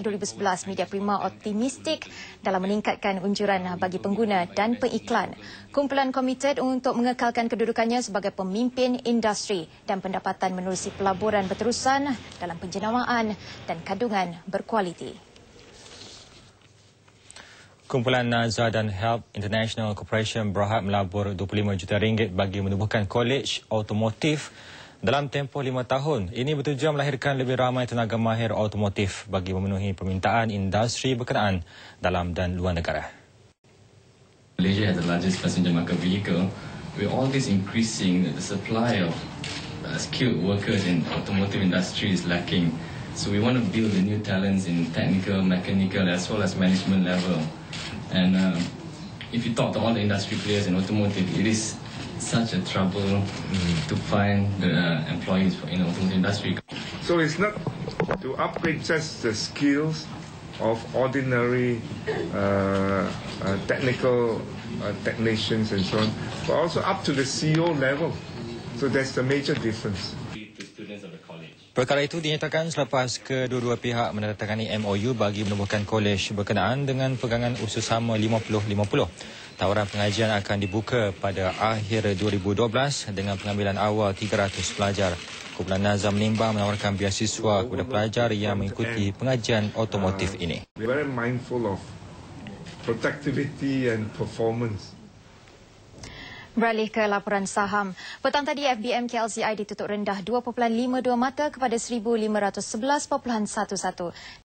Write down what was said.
2011, Media Prima optimistik dalam meningkatkan unjuran bagi pengguna dan pengiklan. Kumpulan komited untuk mengekalkan kedudukannya sebagai pemimpin industri dan pendapatan menerusi pelaburan berterusan dalam penjenawaan dan kandungan berkualiti. Kumpulan Nazar dan Help International Corporation berhad melabur 25 juta ringgit bagi menubuhkan kolej automotif dalam tempoh lima tahun, ini bertujuan melahirkan lebih ramai tenaga mahir automotif bagi memenuhi permintaan industri berkenaan dalam dan luar negara. Malaysia has the largest passenger market vehicle. With all this increasing, the supply of uh, skilled workers in automotive industry is lacking. So we want to build the new talents in technical, mechanical, as well as management level. And uh, if you talk to all the industry players in automotive, it is such a trouble mm. to find the uh, employees in the automotive industry. So it's not to upgrade just the skills of ordinary uh, uh, technical uh, technicians and so on, but also up to the CEO level. So that's the major difference. Perkara itu dinyatakan selepas kedua-dua pihak menandatangani MOU bagi menubuhkan kolej berkenaan dengan pegangan usaha sama 50-50. Tawaran pengajian akan dibuka pada akhir 2012 dengan pengambilan awal 300 pelajar. Kumpulan Nazam menimbang menawarkan beasiswa kepada pelajar yang mengikuti pengajian otomotif ini. Very mindful of productivity and performance. Beralih ke laporan saham. Petang tadi FBM KLCI ditutup rendah 2.52 mata kepada 1511.11